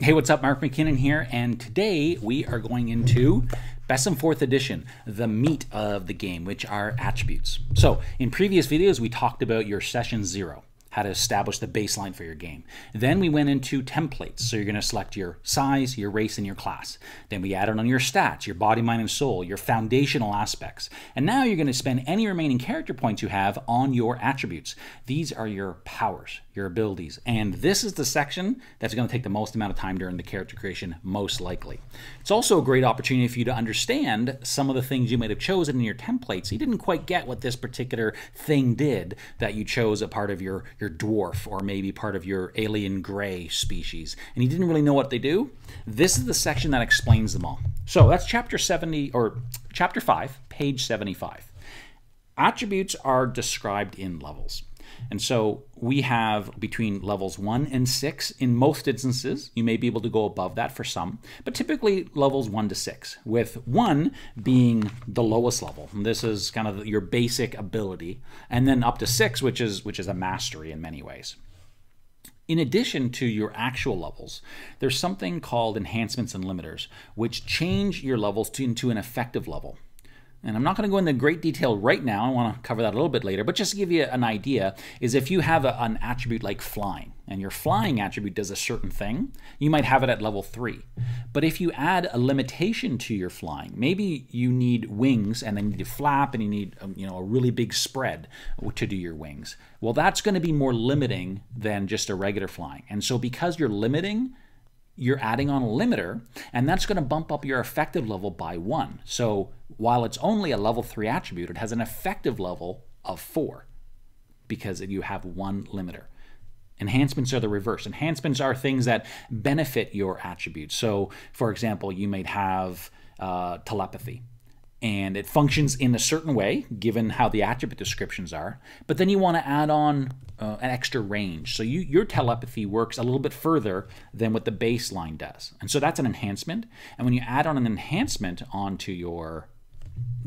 Hey, what's up? Mark MacKinnon here, and today we are going into BESM 4th Edition, the meat of the game, which are attributes. So, in previous videos, we talked about your session zero how to establish the baseline for your game. Then we went into templates. So you're going to select your size, your race, and your class. Then we added on your stats, your body, mind, and soul, your foundational aspects. And now you're going to spend any remaining character points you have on your attributes. These are your powers, your abilities. And this is the section that's going to take the most amount of time during the character creation, most likely. It's also a great opportunity for you to understand some of the things you might have chosen in your templates. You didn't quite get what this particular thing did that you chose a part of your, your your dwarf or maybe part of your alien gray species, and you didn't really know what they do, this is the section that explains them all. So that's chapter 70 or chapter 5, page 75. Attributes are described in levels. And so we have between levels one and six. In most instances, you may be able to go above that for some, but typically levels one to six, with one being the lowest level. This is kind of your basic ability, and then up to six, which is which is a mastery in many ways. In addition to your actual levels, there's something called enhancements and limiters, which change your levels to, into an effective level and I'm not going to go into great detail right now, I want to cover that a little bit later, but just to give you an idea, is if you have a, an attribute like flying, and your flying attribute does a certain thing, you might have it at level 3. But if you add a limitation to your flying, maybe you need wings and then you need to flap and you need um, you know, a really big spread to do your wings. Well, that's going to be more limiting than just a regular flying. And so because you're limiting, you're adding on a limiter, and that's going to bump up your effective level by one. So while it's only a level three attribute, it has an effective level of four because you have one limiter. Enhancements are the reverse. Enhancements are things that benefit your attributes. So, for example, you might have uh, telepathy and it functions in a certain way given how the attribute descriptions are but then you want to add on uh, an extra range. So you, your telepathy works a little bit further than what the baseline does. And so that's an enhancement. And when you add on an enhancement onto your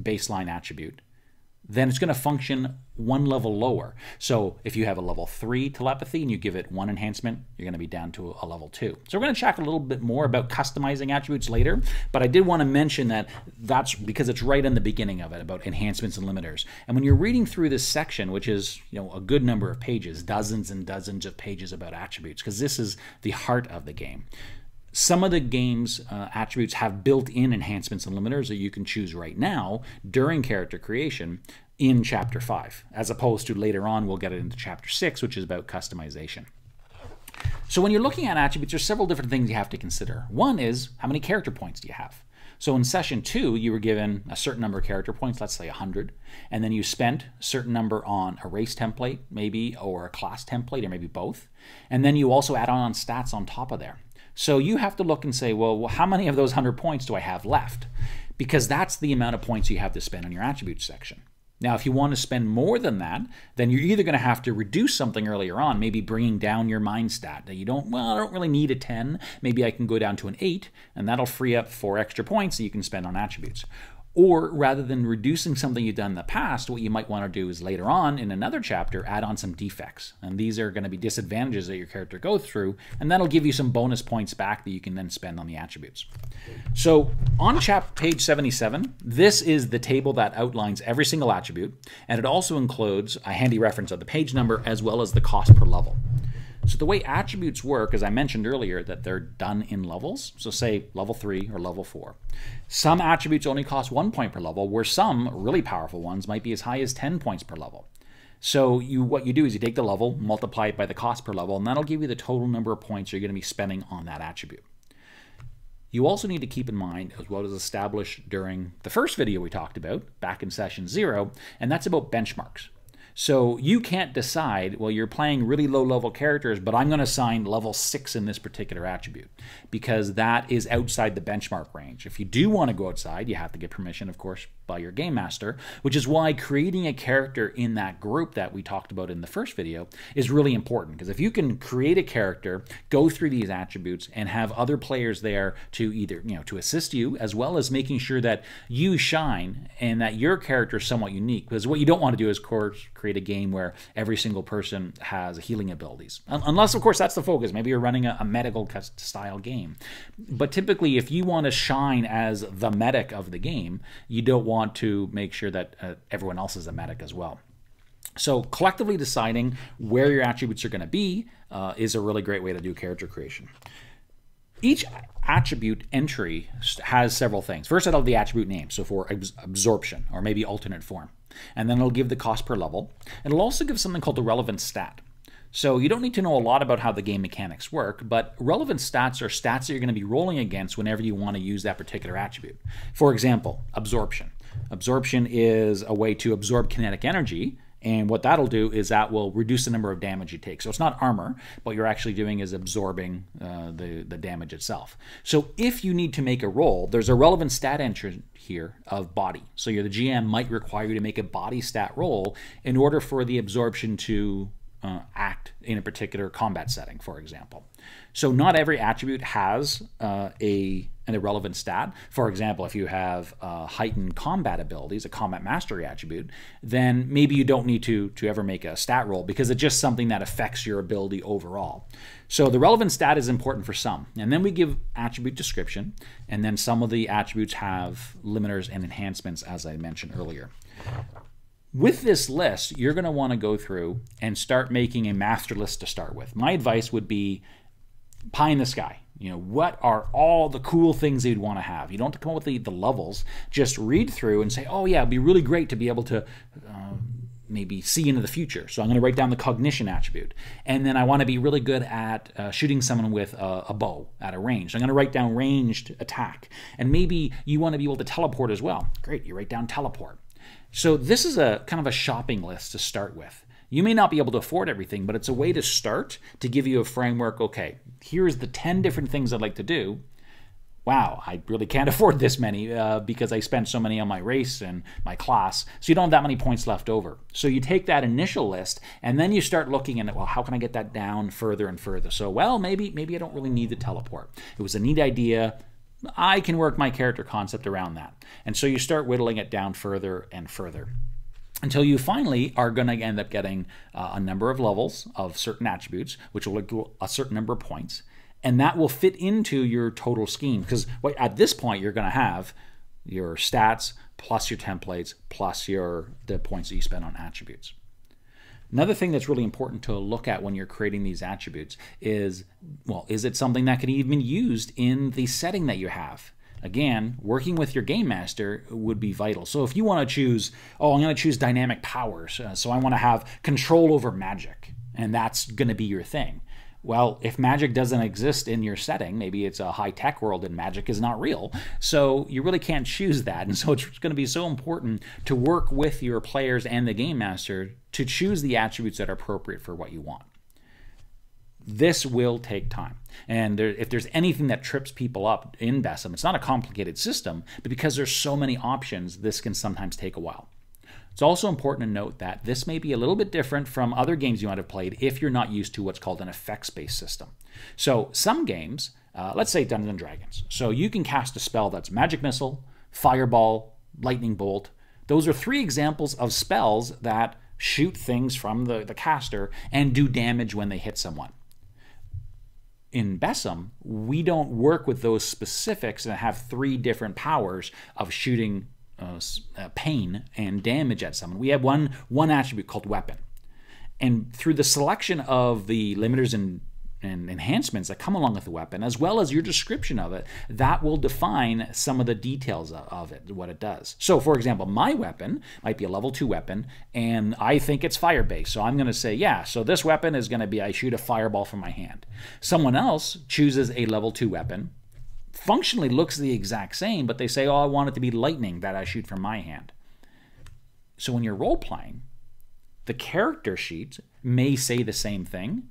baseline attribute then it's going to function one level lower. So if you have a level 3 telepathy and you give it one enhancement, you're going to be down to a level 2. So we're going to chat a little bit more about customizing attributes later, but I did want to mention that that's because it's right in the beginning of it about enhancements and limiters. And when you're reading through this section, which is, you know, a good number of pages, dozens and dozens of pages about attributes because this is the heart of the game. Some of the game's uh, attributes have built in enhancements and limiters that you can choose right now during character creation in chapter 5, as opposed to later on, we'll get it into chapter 6, which is about customization. So when you're looking at attributes, there's several different things you have to consider. One is how many character points do you have? So in session two, you were given a certain number of character points, let's say 100, and then you spent a certain number on a race template, maybe, or a class template, or maybe both. And then you also add on stats on top of there. So you have to look and say, well, how many of those 100 points do I have left? Because that's the amount of points you have to spend on your attributes section. Now, if you want to spend more than that, then you're either going to have to reduce something earlier on, maybe bringing down your mind stat. That you don't, well, I don't really need a 10. Maybe I can go down to an 8, and that'll free up four extra points that you can spend on attributes. Or rather than reducing something you've done in the past, what you might want to do is later on in another chapter add on some defects. And these are going to be disadvantages that your character goes through, and that'll give you some bonus points back that you can then spend on the attributes. So on chap page 77, this is the table that outlines every single attribute, and it also includes a handy reference of the page number as well as the cost per level. So the way attributes work, as I mentioned earlier, that they're done in levels. So say level 3 or level 4. Some attributes only cost 1 point per level, where some really powerful ones might be as high as 10 points per level. So you what you do is you take the level, multiply it by the cost per level, and that'll give you the total number of points you're going to be spending on that attribute. You also need to keep in mind, as well as established during the first video we talked about, back in session zero, and that's about benchmarks. So you can't decide, well, you're playing really low level characters, but I'm going to assign level 6 in this particular attribute because that is outside the benchmark range. If you do want to go outside, you have to get permission, of course, by your game master, which is why creating a character in that group that we talked about in the first video is really important. Because if you can create a character, go through these attributes, and have other players there to either, you know, to assist you, as well as making sure that you shine and that your character is somewhat unique. Because what you don't want to do is, of course, create a game where every single person has healing abilities. Unless, of course, that's the focus. Maybe you're running a, a medical style game. But typically, if you want to shine as the medic of the game, you don't want to make sure that uh, everyone else is a medic as well. So, collectively deciding where your attributes are going to be uh, is a really great way to do character creation. Each attribute entry has several things. First, it'll the attribute name, so for absorption or maybe alternate form. And then it'll give the cost per level. It'll also give something called the relevant stat. So you don't need to know a lot about how the game mechanics work, but relevant stats are stats that you're going to be rolling against whenever you want to use that particular attribute. For example, absorption. Absorption is a way to absorb kinetic energy, and what that'll do is that will reduce the number of damage you take. So it's not armor, what you're actually doing is absorbing uh, the, the damage itself. So if you need to make a roll, there's a relevant stat entry here of body. So the GM might require you to make a body stat roll in order for the absorption to uh, act in a particular combat setting, for example. So not every attribute has uh, a an irrelevant stat. For example, if you have uh, heightened combat abilities, a combat mastery attribute, then maybe you don't need to to ever make a stat roll because it's just something that affects your ability overall. So the relevant stat is important for some, and then we give attribute description, and then some of the attributes have limiters and enhancements, as I mentioned earlier. With this list, you're going to want to go through and start making a master list to start with. My advice would be pie in the sky. You know, what are all the cool things you'd want to have? You don't have to come up with the, the levels. Just read through and say, oh, yeah, it'd be really great to be able to uh, maybe see into the future. So I'm going to write down the cognition attribute. And then I want to be really good at uh, shooting someone with a, a, bow at a range. I'm going to write down ranged attack. And maybe you want to be able to teleport as well. Great, you write down teleport. So this is a kind of a shopping list to start with. You may not be able to afford everything, but it's a way to start to give you a framework. Okay, here's the 10 different things I'd like to do. Wow, I really can't afford this many uh, because I spent so many on my race and my class. So you don't have that many points left over. So you take that initial list and then you start looking at, well, how can I get that down further and further? So, well, maybe maybe I don't really need the teleport. It was a neat idea. I can work my character concept around that. And so you start whittling it down further and further until you finally are going to end up getting uh, a number of levels of certain attributes, which will equal a certain number of points. And that will fit into your total scheme. Because at this point, you're going to have your stats plus your templates plus your the points that you spend on attributes. Another thing that's really important to look at when you're creating these attributes is, well, is it something that can even be used in the setting that you have? Again, working with your game master would be vital. So if you want to choose, oh, I'm going to choose dynamic powers, uh, so I want to have control over magic, and that's going to be your thing. Well, if magic doesn't exist in your setting, maybe it's a high tech world and magic is not real. So you really can't choose that. And so it's going to be so important to work with your players and the game master to choose the attributes that are appropriate for what you want. This will take time. And there, if there's anything that trips people up in BESM, it's not a complicated system, but because there's so many options, this can sometimes take a while. It's also important to note that this may be a little bit different from other games you might have played if you're not used to what's called an effects-based system. So some games, uh, let's say Dungeons and Dragons, so you can cast a spell that's Magic Missile, Fireball, Lightning Bolt. Those are three examples of spells that shoot things from the, the caster and do damage when they hit someone in BESM, we don't work with those specifics and have three different powers of shooting uh, uh, pain and damage at someone. We have one one attribute called weapon, and through the selection of the limiters and and enhancements that come along with the weapon, as well as your description of it, that will define some of the details of it, what it does. So, for example, my weapon might be a level two weapon, and I think it's fire based. So I'm going to say, yeah, so this weapon is going to be I shoot a fireball from my hand. Someone else chooses a level two weapon functionally looks the exact same, but they say, oh, I want it to be lightning that I shoot from my hand. So when you're role playing, the character sheet may say the same thing,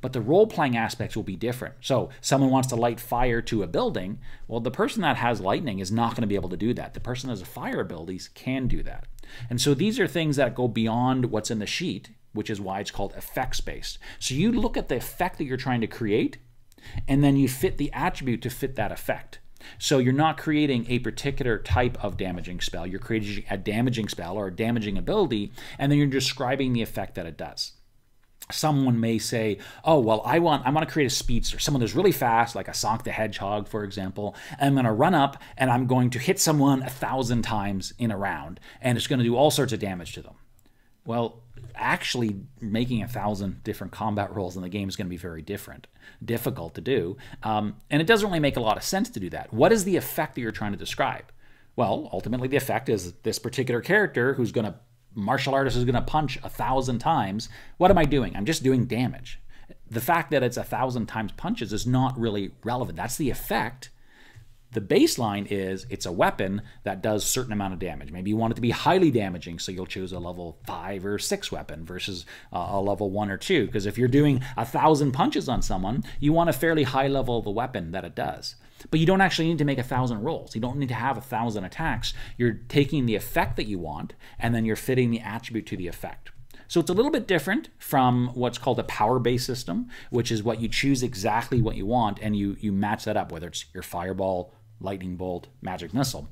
but the role playing aspects will be different. So, someone wants to light fire to a building. Well, the person that has lightning is not going to be able to do that. The person that has fire abilities can do that. And so, these are things that go beyond what's in the sheet, which is why it's called effects based. So, you look at the effect that you're trying to create, and then you fit the attribute to fit that effect. So you're not creating a particular type of damaging spell. You're creating a damaging spell or a damaging ability, and then you're describing the effect that it does someone may say, "Oh, well, I want I want to create a speedster, someone who's really fast, like a Sonic the Hedgehog, for example. And I'm going to run up and I'm going to hit someone a thousand times in a round, and it's going to do all sorts of damage to them." Well, actually, making a thousand different combat rolls in the game is going to be very different, difficult to do, um, and it doesn't really make a lot of sense to do that. What is the effect that you're trying to describe? Well, ultimately, the effect is this particular character who's going to martial artist is going to punch a thousand times. What am I doing? I'm just doing damage. The fact that it's a thousand times punches is not really relevant. That's the effect. The baseline is it's a weapon that does certain amount of damage. Maybe you want it to be highly damaging, so you'll choose a level five or six weapon versus uh, a level one or two. Because if you're doing a thousand punches on someone, you want a fairly high level of the weapon that it does. But you don't actually need to make a thousand rolls. You don't need to have a thousand attacks. You're taking the effect that you want, and then you're fitting the attribute to the effect. So it's a little bit different from what's called a power-based system, which is what you choose exactly what you want and you you match that up, whether it's your fireball, lightning bolt, magic missile.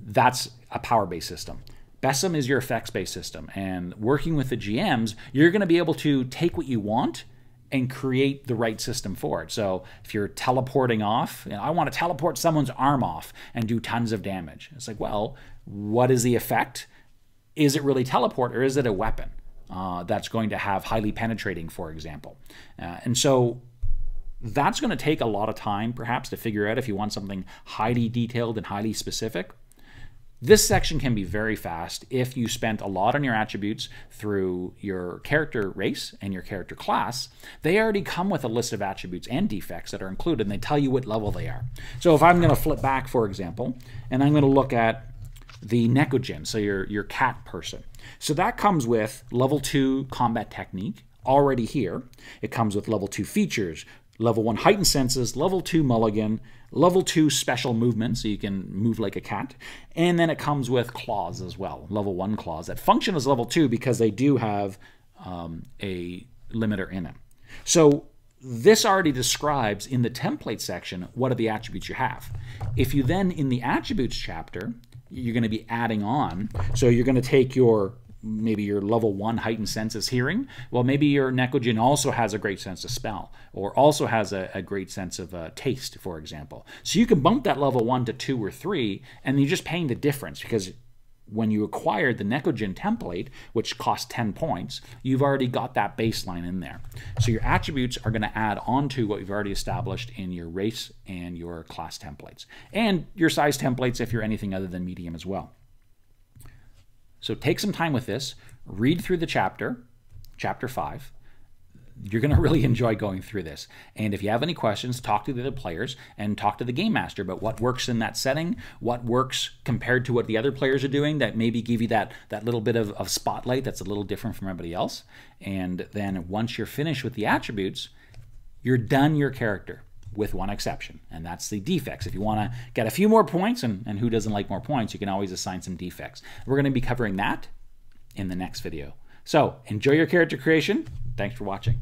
That's a power-based system. BESM is your effects-based system, and working with the GMs, you're going to be able to take what you want and create the right system for it. So if you're teleporting off, you know, I want to teleport someone's arm off and do tons of damage. It's like, well, what is the effect? Is it really teleport or is it a weapon uh, that's going to have highly penetrating, for example? Uh, and so that's going to take a lot of time, perhaps, to figure out if you want something highly detailed and highly specific. This section can be very fast if you spent a lot on your attributes through your character race and your character class. They already come with a list of attributes and defects that are included, and they tell you what level they are. So if I'm going to flip back, for example, and I'm going to look at the Nekojin, so your, your cat person. So that comes with level 2 combat technique already here. It comes with level 2 features, level 1 heightened senses, level 2 mulligan, Level 2 special movement, so you can move like a cat. And then it comes with claws as well, level 1 claws that function as level 2 because they do have um, a limiter in it. So this already describes in the template section what are the attributes you have. If you then, in the attributes chapter, you're going to be adding on, so you're going to take your maybe your level one heightened senses hearing. Well, maybe your Nekojin also has a great sense of smell, or also has a, a great sense of uh, taste, for example. So you can bump that level one to two or three, and you're just paying the difference because when you acquired the Nekojin template, which costs 10 points, you've already got that baseline in there. So your attributes are going to add on to what you've already established in your race and your class templates. And your size templates if you're anything other than medium as well. So take some time with this, read through the chapter, chapter 5. You're going to really enjoy going through this. And if you have any questions, talk to the other players and talk to the game master about what works in that setting, what works compared to what the other players are doing that maybe give you that, that little bit of, of spotlight that's a little different from everybody else. And then once you're finished with the attributes, you're done your character with one exception, and that's the defects. If you want to get a few more points, and, and who doesn't like more points, you can always assign some defects. We're going to be covering that in the next video. So enjoy your character creation. Thanks for watching.